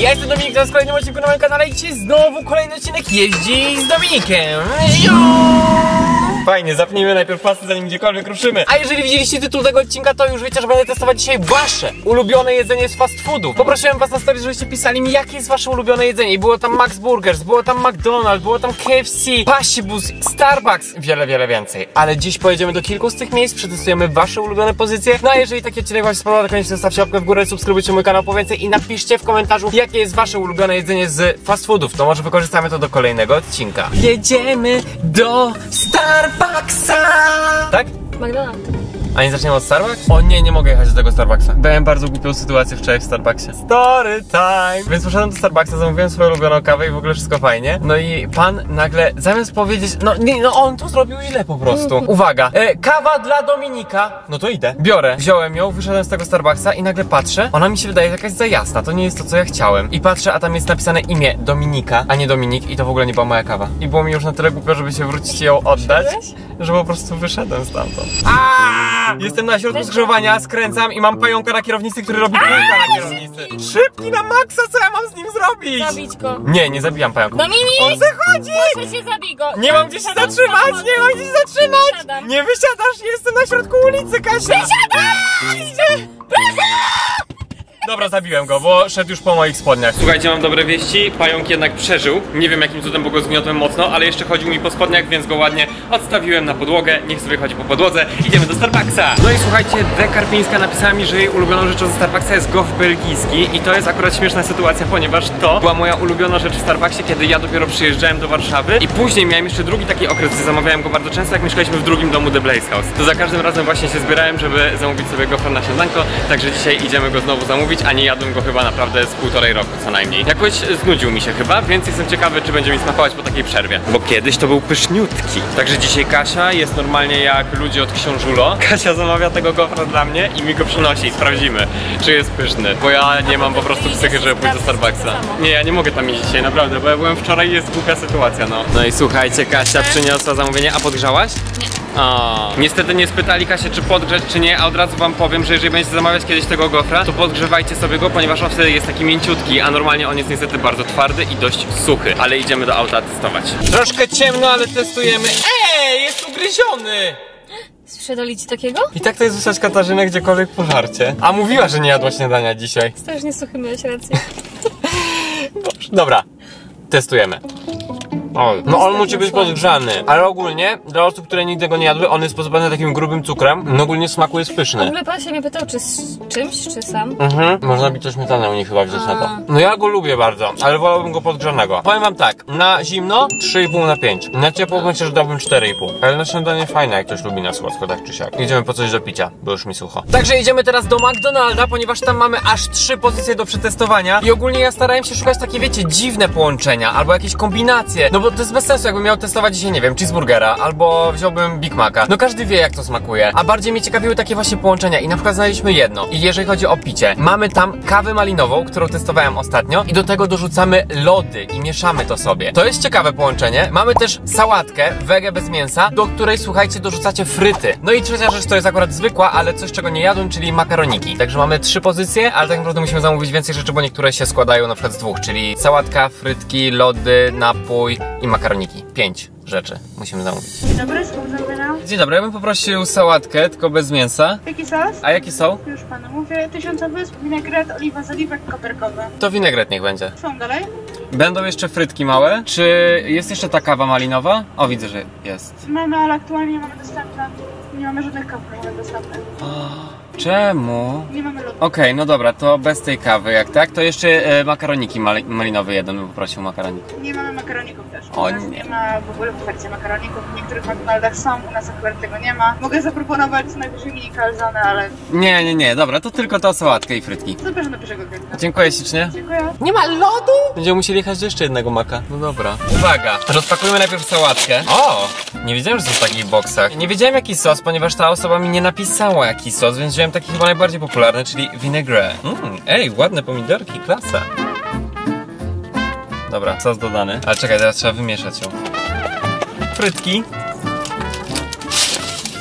Ja jestem Dominik, to jest kolejny odcinek na moim kanale i dzisiaj znowu kolejny odcinek jeździ z Dominikiem. Jo! Fajnie, zapnijmy najpierw pasy, zanim gdziekolwiek ruszymy. A jeżeli widzieliście tytuł tego odcinka, to już wiecie, że będę testować dzisiaj wasze ulubione jedzenie z fast foodów. Poprosiłem was na story, żebyście pisali mi, jakie jest wasze ulubione jedzenie. I było tam Max Burgers, było tam McDonald's, było tam KFC, Pasibus, Starbucks, wiele, wiele więcej. Ale dziś pojedziemy do kilku z tych miejsc, przetestujemy wasze ulubione pozycje. No a jeżeli taki odcinek wam się spodobał, to koniecznie zostawcie łapkę w górę, subskrybujcie mój kanał po więcej i napiszcie w komentarzu, jakie jest wasze ulubione jedzenie z fast foodów. To może wykorzystamy to do kolejnego odcinka. Jedziemy do Starbucksa! Tak? McDonald's. A nie zaczniemy od Starbucks? O nie, nie mogę jechać do tego Starbucksa. Miałem bardzo głupią sytuację wczoraj w Starbucksie. Story time! Więc poszedłem do Starbucksa, zamówiłem swoją ulubioną kawę i w ogóle wszystko fajnie. No i pan nagle, zamiast powiedzieć, no nie, no on to zrobił źle po prostu. Uwaga, e, kawa dla Dominika. No to idę. Biorę. Wziąłem ją, wyszedłem z tego Starbucksa i nagle patrzę, ona mi się wydaje jakaś za jasna, to nie jest to, co ja chciałem. I patrzę, a tam jest napisane imię Dominika, a nie Dominik i to w ogóle nie była moja kawa. I było mi już na tyle głupio, żeby się wrócić i ją oddać, że po prostu wyszedłem stamtąd. Aaaa! Jestem na środku skrzyżowania, skręcam i mam pająka na kierownicy, który robi kółka na kierownicy. Szybki na maksa, co ja mam z nim zrobić? Zabić go. Nie, nie zabijam pająka. Dominik! On se chodzi! Proszę cię, zabij go. Nie mam gdzie się Wysiadam zatrzymać, nie mam gdzie się zatrzymać! Wysiadam. Nie wysiadasz, jestem na środku ulicy, Kasia! Wysiadaj! Dobra, zabiłem go, bo szedł już po moich spodniach. Słuchajcie, mam dobre wieści. Pająk jednak przeżył. Nie wiem jakim cudem, bo go zgniotłem mocno, ale jeszcze chodził mi po spodniach, więc go ładnie odstawiłem na podłogę. Niech sobie chodzi po podłodze. Idziemy do Starbucksa. No i słuchajcie, De Karpińska napisała mi, że jej ulubioną rzeczą ze Starbucksa jest gof belgijski. I to jest akurat śmieszna sytuacja, ponieważ to była moja ulubiona rzecz w Starbucksie, kiedy ja dopiero przyjeżdżałem do Warszawy. I później miałem jeszcze drugi taki okres, gdzie zamawiałem go bardzo często, jak mieszkaliśmy w drugim domu The Blaze House. To za każdym razem właśnie się zbierałem, żeby zamówić sobie gofra na śniadanko. Także dzisiaj idziemy go znowu zamówić, a nie jadłem go chyba naprawdę z półtorej roku co najmniej. Jakoś znudził mi się chyba, więc jestem ciekawy, czy będzie mi smakować po takiej przerwie. Bo kiedyś to był pyszniutki. Także dzisiaj Kasia jest normalnie jak ludzie od książulo. Kasia zamawia tego gofra dla mnie i mi go przynosi i sprawdzimy, czy jest pyszny. Bo ja nie mam po prostu psychy, żeby pójść do Starbucksa. Nie, ja nie mogę tam iść dzisiaj, naprawdę, bo ja byłem wczoraj i jest głupia sytuacja, no. No i słuchajcie, Kasia przyniosła zamówienie, a podgrzałaś? O, niestety nie spytali Kasie, czy podgrzeć, czy nie, a od razu wam powiem, że jeżeli będziecie zamawiać kiedyś tego gofra, to podgrzewajcie sobie go, ponieważ on wtedy jest taki mięciutki, a normalnie on jest niestety bardzo twardy i dość suchy. Ale idziemy do auta testować. Troszkę ciemno, ale testujemy. Ej, jest ugryziony! Sprzedali ci takiego? I tak to jest wysłać Katarzynę gdziekolwiek po żarcie. A mówiła, że nie jadła śniadania dzisiaj. Strasznie suchy miałeś rację. Dobra, testujemy. O, no on musi być podgrzany, ale ogólnie dla osób, które nigdy go nie jadły, on jest pozbawiony takim grubym cukrem. No ogólnie smaku jest W pyszny. ogóle pan się mnie pytał, czy z czymś, czy sam? Mhm, można by to śmietanę u nich chyba wziąć na to. No ja go lubię bardzo, ale wolałbym go podgrzanego. Powiem wam tak, na zimno 3,5 na 5. Na ciepło myślę, że dałbym 4,5. Ale na śniadanie fajne, jak ktoś lubi na słodko, tak czy siak. Idziemy po coś do picia, bo już mi sucho. Także idziemy teraz do McDonalda, ponieważ tam mamy aż trzy pozycje do przetestowania. I ogólnie ja starałem się szukać takie, wiecie, dziwne połączenia, albo jakieś kombinacje. No bo to jest bez sensu, jakbym miał testować dzisiaj, nie wiem, cheeseburgera, albo wziąłbym Big Maca. No każdy wie, jak to smakuje. A bardziej mnie ciekawiły takie właśnie połączenia. I na przykład znaleźliśmy jedno. I jeżeli chodzi o picie, mamy tam kawę malinową, którą testowałem ostatnio, i do tego dorzucamy lody i mieszamy to sobie. To jest ciekawe połączenie. Mamy też sałatkę, wege bez mięsa, do której słuchajcie, dorzucacie fryty. No i trzecia rzecz to jest akurat zwykła, ale coś, czego nie jadłem, czyli makaroniki. Także mamy trzy pozycje, ale tak naprawdę musimy zamówić więcej rzeczy, bo niektóre się składają na przykład z dwóch, czyli sałatka, frytki, lody, napój i makaroniki. Pięć rzeczy musimy zamówić. Dzień dobry, słucham. Dzień dobry, ja bym poprosił sałatkę, tylko bez mięsa. Jaki sos? A jakie są? Już panu mówię. Tysiąca wysp, winegret, oliwa z oliwek, koperkowe. To winegret niech będzie. Są dalej? Będą jeszcze frytki małe. Czy jest jeszcze ta kawa malinowa? O, widzę, że jest. Mamy, ale aktualnie nie mamy dostępne. Nie mamy żadnych kaw nie dostępnych. Czemu? Nie mamy lodu. Okej, no dobra, to bez tej kawy, jak tak? To jeszcze e, makaroniki mali malinowe jeden bym poprosił makaronik. Nie mamy makaroników też. O U nas nie. nie ma w ogóle w ofercie makaroników. W niektórych McDonaldach są, u nas akurat tego nie ma. Mogę zaproponować najwyżej mini calzone, ale Nie, nie, nie, dobra, to tylko to sałatkę i frytki. zapraszam do pierwszego kwietnia. Dziękuję ślicznie. Dziękuję. Nie ma lodu? Będziemy musieli jechać do jeszcze jednego maka. No dobra. Uwaga, rozpakujmy najpierw sałatkę. O! Nie wiedziałem, że są w takich boksach. Nie wiedziałem jaki sos, ponieważ ta osoba mi nie napisała jaki sos, więc wziąłem taki chyba najbardziej popularny, czyli vinaigrette. Mm, ej, ładne pomidorki, klasa. Dobra, sos dodany. Ale czekaj, teraz trzeba wymieszać ją. Frytki.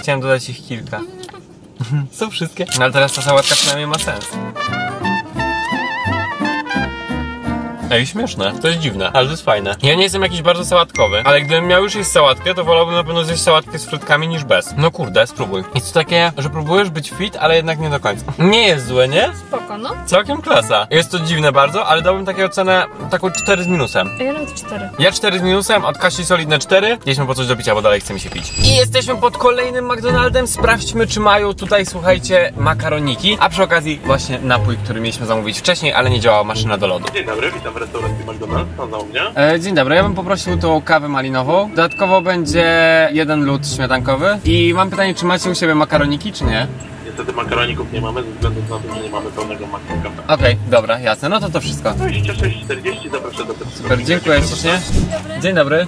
Chciałem dodać ich kilka. Są wszystkie. No ale teraz ta sałatka przynajmniej ma sens. Ej, śmieszne. To jest dziwne, ale to jest fajne. Ja nie jestem jakiś bardzo sałatkowy, ale gdybym miał już jeść sałatkę, to wolałbym na pewno zjeść sałatkę z frytkami niż bez. No kurde, spróbuj. Jest to takie, że próbujesz być fit, ale jednak nie do końca. Nie jest złe, nie? Spoko, no. Całkiem klasa. Jest to dziwne bardzo, ale dałbym takiej ocenę, taką 4 z minusem. Ja nawet cztery. Ja 4 z minusem, od Kasi solidne 4. Jedźmy po coś do picia, bo dalej chce mi się pić. I jesteśmy pod kolejnym McDonaldem. Sprawdźmy, czy mają tutaj, słuchajcie, makaroniki. A przy okazji właśnie napój, który mieliśmy zamówić wcześniej, ale nie działała maszyna do lodu. Dzień dobry, witam w restauracji McDonald's, pan za mnie. E, dzień dobry, ja bym poprosił tą kawę malinową. Dodatkowo będzie jeden lód śmietankowy. I mam pytanie, czy macie u siebie makaroniki, czy nie? Niestety makaroników nie mamy, ze względu na to, że nie mamy pełnego McDonald'a. Okej, dobra, jasne, no to to wszystko. 26,40, zapraszam do Super, dziękuję ślicznie. Dzień dobry.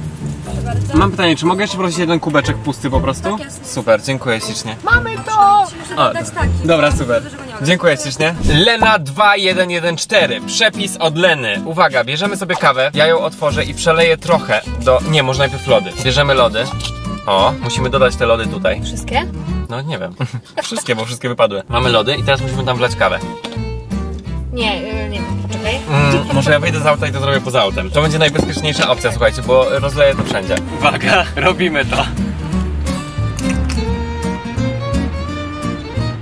Mam pytanie, czy mogę jeszcze prosić jeden kubeczek pusty po prostu? Tak, jasne. Super, dziękuję ślicznie. Mamy to! O, dać taki. Dobra, super. Dziękuję ślicznie. Lena 2114. Przepis od Leny. Uwaga, bierzemy sobie kawę, ja ją otworzę i przeleję trochę do... Nie, może najpierw lody. Bierzemy lody. O, musimy dodać te lody tutaj. Wszystkie? No nie wiem. Wszystkie, bo wszystkie wypadły. Mamy lody i teraz musimy tam wlać kawę. Nie, yy, nie wiem, poczekaj. Mm, może ja wyjdę z auta i to zrobię poza autem. To będzie najbezpieczniejsza opcja, słuchajcie, bo rozleję to wszędzie. Uwaga, robimy to.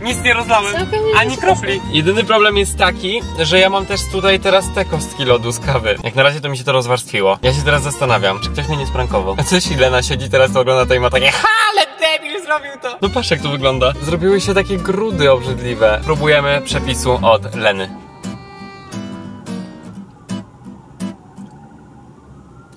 Nic nie rozlałem, ani kropli. Jedyny problem jest taki, że ja mam też tutaj teraz te kostki lodu z kawy. Jak na razie to mi się to rozwarstwiło. Ja się teraz zastanawiam, czy ktoś mnie nie sprankował. A co jeśli Lena siedzi teraz, to ogląda to i ma takie Ha, ale debil zrobił to! No patrz jak to wygląda. Zrobiły się takie grudy obrzydliwe. Próbujemy przepisu od Leny.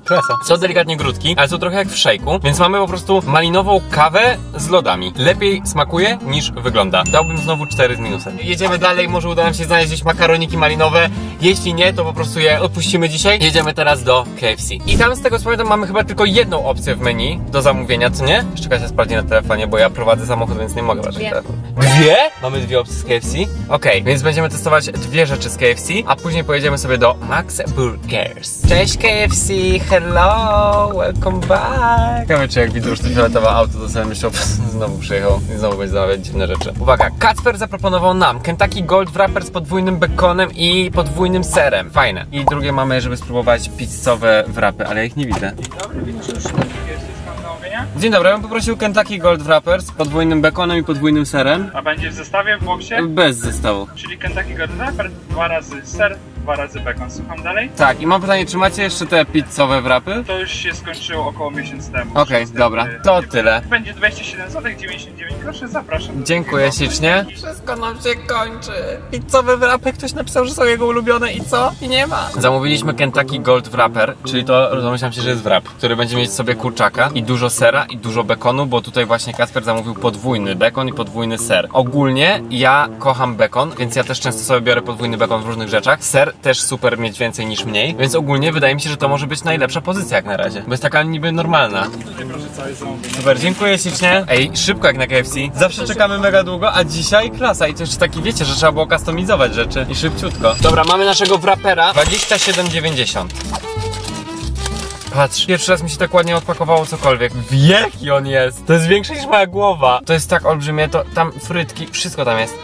Klasa. Są delikatnie grudki, ale są trochę jak w szejku, więc mamy po prostu malinową kawę z lodami. Lepiej smakuje niż wygląda. Dałbym znowu 4 z minusem. Jedziemy dalej, może uda nam się znaleźć gdzieś makaroniki malinowe. Jeśli nie, to po prostu je odpuścimy dzisiaj. Jedziemy teraz do KFC. I tam z tego co pamiętam mamy chyba tylko jedną opcję w menu do zamówienia, co nie? Jeszcze Kasia sprawdzi na telefonie, bo ja prowadzę samochód, więc nie mogę patrzeć Dwie. telefon. Dwie? Mamy dwie opcje z KFC? Okej, więc będziemy testować dwie rzeczy z KFC, a później pojedziemy sobie do Max Burgers. Cześć KFC, hello, welcome back. Ciekawe, czy jak widzę już to fioletowe auto, to sobie myślał, znowu przyjechał i znowu będzie zamawiać dziwne rzeczy. Uwaga, Kacper zaproponował nam Kentucky Gold Wrapper z podwójnym bekonem i podwójnym serem. Fajne. I drugie mamy, żeby spróbować pizzowe wrapy, ale ja ich nie widzę. Dzień dobry, ja bym poprosił Kentucky Gold Wrapper z podwójnym bekonem i podwójnym serem. A będzie w zestawie w boksie? Bez zestawu. Czyli Kentucky Golden Wrapper, dwa razy ser, dwa razy bacon. Słucham dalej? Tak, i mam pytanie, czy macie jeszcze te pizzowe wrapy? To już się skończyło około miesiąc temu. Okej, Niestety. dobra, to tyle. Będzie 27 zł 99 groszy, zapraszam. Dziękuję ślicznie. Wszystko nam się kończy. Pizzowe wrapy, ktoś napisał, że są jego ulubione i co? I nie ma. Zamówiliśmy Kentucky Gold Wrapper, czyli to domyślam się, że jest wrap, który będzie mieć sobie kurczaka i dużo sera i dużo bekonu, bo tutaj właśnie Kasper zamówił podwójny bekon i podwójny ser. Ogólnie ja kocham bekon, więc ja też często sobie biorę podwójny bekon w różnych rzeczach. Ser też super mieć więcej niż mniej, więc ogólnie wydaje mi się, że to może być najlepsza pozycja jak na razie, bo jest taka niby normalna. Super, dziękuję ślicznie. Ej, szybko jak na KFC. Zawsze czekamy mega długo, a dzisiaj klasa. I to jeszcze taki wiecie, że trzeba było customizować rzeczy i szybciutko. Dobra, mamy naszego wrapera 27,90. Patrz, pierwszy raz mi się tak ładnie odpakowało cokolwiek. Wielki on jest! To jest większe niż moja głowa. To jest tak olbrzymie, to tam frytki, wszystko tam jest.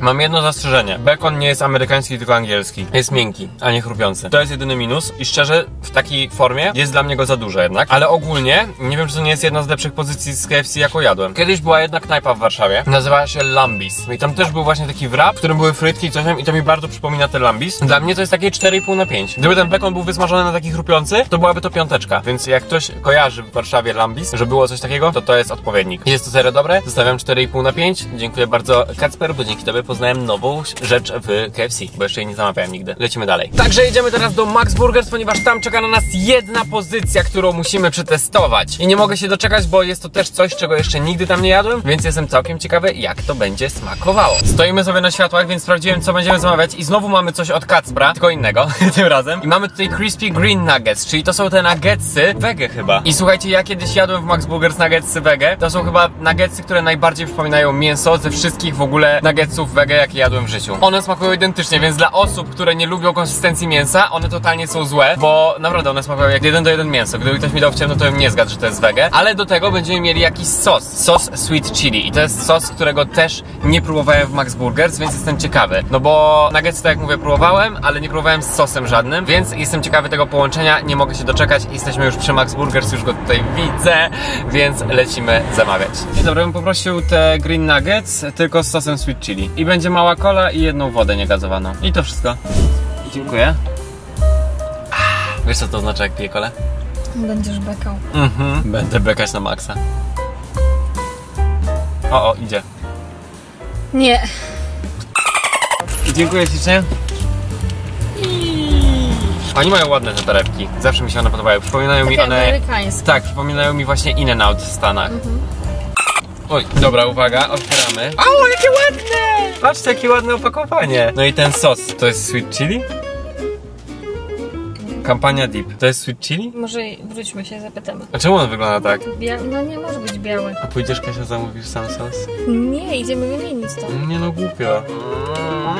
Mam jedno zastrzeżenie. Bekon nie jest amerykański, tylko angielski. Jest miękki, a nie chrupiący. To jest jedyny minus i szczerze, w takiej formie jest dla mnie go za dużo jednak. Ale ogólnie, nie wiem, czy to nie jest jedna z lepszych pozycji z KFC, jaką jadłem. Kiedyś była jedna knajpa w Warszawie, nazywała się Lambis. I tam też był właśnie taki wrap, w którym były frytki i coś tam i to mi bardzo przypomina te Lambis. Dla mnie to jest takie 4,5 na 5. Gdyby ten bekon był wysmażony na taki chrupiący, to byłaby to piąteczka. Więc jak ktoś kojarzy w Warszawie Lambis, że było coś takiego, to to jest odpowiednik. Jest to serio dobre, zostawiam 4,5 na 5. Dziękuję bardzo Kacper, bo dzięki tobie poznałem nową rzecz w KFC, bo jeszcze jej nie zamawiałem nigdy. Lecimy dalej. Także jedziemy teraz do Max Burgers, ponieważ tam czeka na nas jedna pozycja, którą musimy przetestować. I nie mogę się doczekać, bo jest to też coś, czego jeszcze nigdy tam nie jadłem, więc jestem całkiem ciekawy, jak to będzie smakowało. Stoimy sobie na światłach, więc sprawdziłem, co będziemy zamawiać i znowu mamy coś od Kacpra, tylko innego tym razem. I mamy tutaj Crispy Green Nuggets, czyli to są te nuggetsy wege chyba. I słuchajcie, ja kiedyś jadłem w Max Burgers nuggetsy wege. To są chyba nuggetsy, które najbardziej przypominają mięso ze wszystkich w ogóle nuggetsów wege jakie jadłem w życiu. One smakują identycznie, więc dla osób, które nie lubią konsystencji mięsa, one totalnie są złe, bo naprawdę one smakują jak jeden do jeden mięso. Gdyby ktoś mi dał w ciemno, to bym nie zgadł, że to jest wege. Ale do tego będziemy mieli jakiś sos. Sos sweet chili. I to jest sos, którego też nie próbowałem w Max Burgers, więc jestem ciekawy. No bo nuggets, tak jak mówię, próbowałem, ale nie próbowałem z sosem żadnym, więc jestem ciekawy tego połączenia. Nie mogę się doczekać. Jesteśmy już przy Max Burgers, już go tutaj widzę, więc lecimy zamawiać. Dzień dobry, bym poprosił te green nuggets, tylko z sosem sweet chili. I będzie mała cola i jedną wodę niegazowaną. I to wszystko. Dziękuję. Wiesz co to oznacza jak piję kolę? Będziesz bekał. Mhm. Będę bekać na maksa. O, o, idzie. Nie. Dziękuję ślicznie. Oni mają ładne te torebki. Zawsze mi się one podobają. Przypominają mi Takie one. amerykańskie. Tak, przypominają mi właśnie In and Out w Stanach. Oj, dobra, uwaga, otwieramy. O, jakie ładne! Patrzcie, jakie ładne opakowanie. No i ten sos, to jest sweet chili? Kampania Deep. To jest sweet chili? Może wróćmy się, zapytamy. A czemu on wygląda tak? Bia... No nie może być biały. A pójdziesz, Kasia, zamówisz sam sos? Nie, idziemy wymienić to. Nie no, głupio.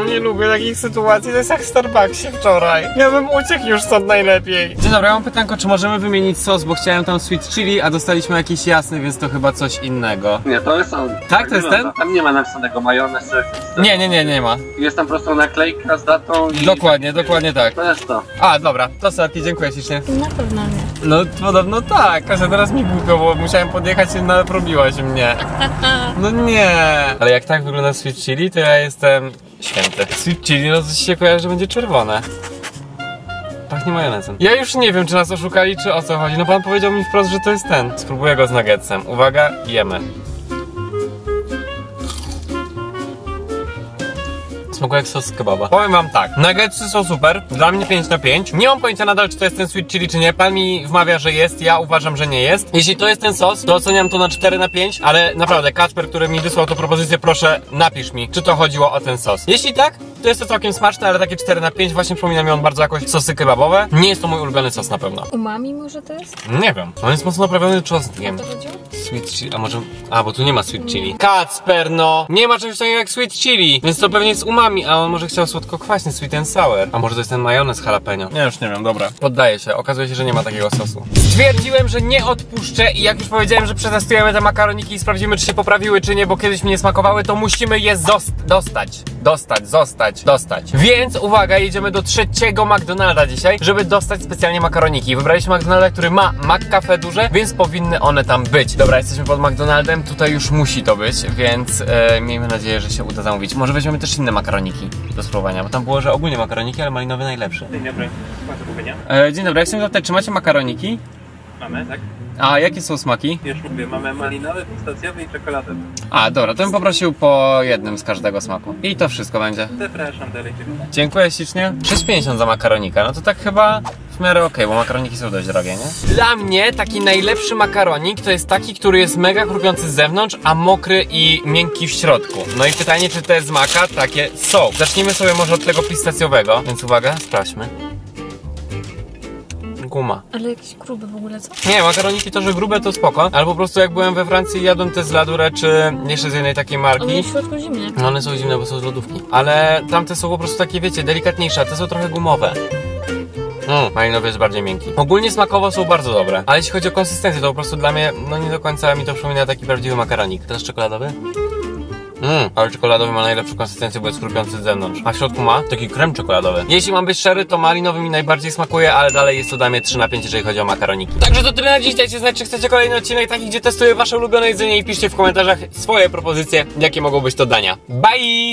Nie lubię takich sytuacji, to jest jak w Starbucksie wczoraj. Ja bym uciekł już stąd najlepiej. Dzień dobry, ja mam pytanko, czy możemy wymienić sos, bo chciałem tam sweet chili, a dostaliśmy jakiś jasny, więc to chyba coś innego. Nie, to jest on. Tak, to jest wygląda. ten? Tam nie ma napisanego majonez. Nie, nie, nie, nie ma. Jest tam po prostu naklejka z datą i... Dokładnie, dokładnie tak. To jest to. A, dobra, to sadki, dziękuję ślicznie. Na pewno nie. No, podobno tak, Kasia, teraz mi głupio, bo musiałem podjechać i naprobiłaś mnie. No nie. Ale jak tak wygląda sweet chili, to ja jestem święty. Sweet chili, no się kojarzy, że będzie czerwone. Pachnie majonezem. Ja już nie wiem, czy nas oszukali, czy o co chodzi. No pan powiedział mi wprost, że to jest ten. Spróbuję go z nuggetsem. Uwaga, jemy. Smakuje jak sos kebaba. Powiem wam tak, nuggetsy są super, dla mnie 5 na 5. Nie mam pojęcia nadal, czy to jest ten sweet chili, czy nie. Pan mi wmawia, że jest, ja uważam, że nie jest. Jeśli to jest ten sos, to oceniam to na 4 na 5, ale naprawdę, Kacper, który mi wysłał tę propozycję, proszę, napisz mi, czy to chodziło o ten sos. Jeśli tak, to jest to całkiem smaczne, ale takie 4 na 5 właśnie przypomina mi on bardzo jakoś sosy kebabowe. Nie jest to mój ulubiony sos na pewno. Umami może to jest? Nie wiem, on jest mocno naprawiony czosnkiem. Sweet chili, a może... A, bo tu nie ma sweet chili. Kacper, no! Nie ma czegoś takiego jak sweet chili, więc to pewnie jest umami, a on może chciał słodko-kwaśny, sweet and sour. A może to jest ten majonez jalapeno? Nie, już nie wiem, dobra. Poddaję się, okazuje się, że nie ma takiego sosu. Stwierdziłem, że nie odpuszczę i jak już powiedziałem, że przetestujemy te makaroniki i sprawdzimy, czy się poprawiły, czy nie, bo kiedyś mi nie smakowały, to musimy je dostać. Dostać, zostać, dostać. Więc uwaga, jedziemy do trzeciego McDonalda dzisiaj, żeby dostać specjalnie makaroniki. Wybraliśmy McDonalda, który ma McCafe duże, więc powinny one tam być. Dobra, jesteśmy pod McDonaldem, tutaj już musi to być, więc e, miejmy nadzieję, że się uda zamówić. Może weźmiemy też inne makaroniki do spróbowania, bo tam było, że ogólnie makaroniki, ale malinowy najlepszy. Dzień dobry, macie kupienia? E, dzień dobry, ja chciałem zapytać, czy macie makaroniki? Mamy, tak? A jakie są smaki? Już mówię, mamy malinowy, pistacjowy i czekoladowy. A, dobra, to bym poprosił po jednym z każdego smaku. I to wszystko będzie. Zapraszam dalej. Dziękuję ślicznie. 6,50 za makaronika, no to tak chyba w miarę okej, bo makaroniki są dość drogie, nie? Dla mnie taki najlepszy makaronik to jest taki, który jest mega chrupiący z zewnątrz, a mokry i miękki w środku. No i pytanie, czy te z maka takie są. Zacznijmy sobie może od tego pistacjowego, więc uwaga, sprawdźmy. Guma. Ale jakiś gruby w ogóle, co? Nie, makaroniki to, że grube to spoko, ale po prostu jak byłem we Francji jadłem te z Ladure, czy jeszcze z jednej takiej One marki. jest w środku zimne. No one są zimne, bo są z lodówki. Ale tamte są po prostu takie, wiecie, delikatniejsze, a te są trochę gumowe. Mm, malinowy jest bardziej miękki. Ogólnie smakowo są bardzo dobre, ale jeśli chodzi o konsystencję, to po prostu dla mnie, no nie do końca mi to przypomina taki prawdziwy makaronik. Teraz czekoladowy? Mmm, ale czekoladowy ma najlepszą konsystencję, bo jest chrupiący z zewnątrz. A w środku ma taki krem czekoladowy. Jeśli mam być szczery, to malinowy mi najbardziej smakuje, ale dalej jest to dla mnie 3 na 5, jeżeli chodzi o makaroniki. Także to tyle na dziś. Dajcie znać, czy chcecie kolejny odcinek taki, gdzie testuję wasze ulubione jedzenie i piszcie w komentarzach swoje propozycje, jakie mogą być to dania. Bye!